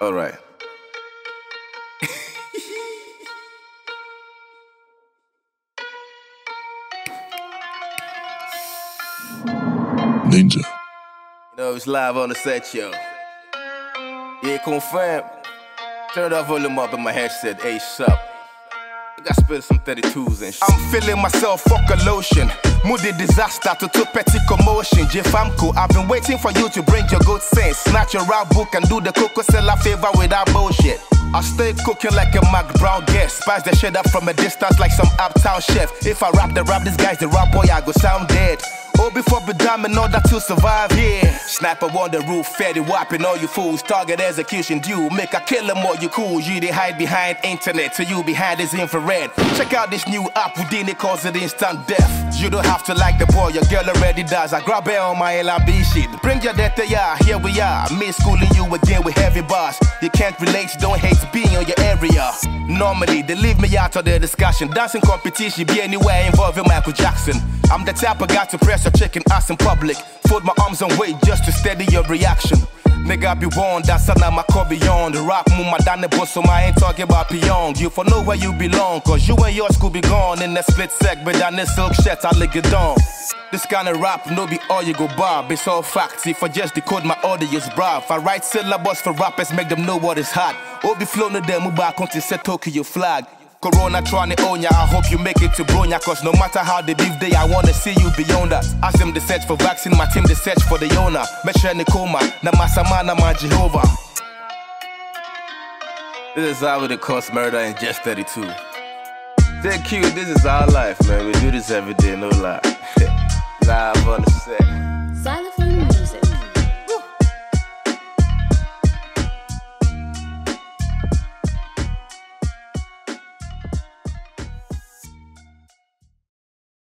All right. Ninja. You know, it's live on the set, yo. Yeah, Konfem. Turn that volume up in my headset, Ace up. I spit some 32s and shit. I'm feeling myself, fuck a lotion. Moody disaster to two petty commotion. J Famco, I've been waiting for you to bring your good sense. Snatch your rap book and do the Coco Seller favor without bullshit. I stay cooking like a Mac Brown guest. Spice the shit up from a distance like some uptown chef. If I rap the rap, this guy's the rap boy, I go sound dead. Oh, before be dumb in order to survive here. Sniper on the roof, fatty whopping all you fools. Target execution due. Make a kill them all you cool. You they hide behind internet, so you behind this infrared. Check out this new app, Houdini calls it instant death. You don't have to like the boy, your girl already does. I grab it on my LRB shit. Bring your death to ya, here we are. Me schooling you again with heavy bars. You can't relate, don't hate being on your area. Normally, they leave me out of the discussion. Dancing competition be anywhere involving Michael Jackson. I'm the type of guy to press a chicken ass in public. Fold my arms and wait just to steady your reaction. Nigga be warned, that's not my call beyond The rap move my down the so I ain't talking about beyond You for know where you belong, cause you and yours could be gone In that split segment, down the silk shirt, I lick it down This kind of rap, no be all you go bob It's all facts, if I just decode my audience, bruv I write syllables for rappers, make them know what is hot Obi flow no them, move back onto set Tokyo flag. Corona trying to own ya, I hope you make it to Bronya Cause no matter how the beef day, I wanna see you beyond that. Ask them the search for vaccine, my team the search for the owner. Mesha Nikoma, na Masamana, my Jehovah. This is how it costs murder in just 32 Thank you, this is our life, man. We do this every day, no lie. Live on the set Silent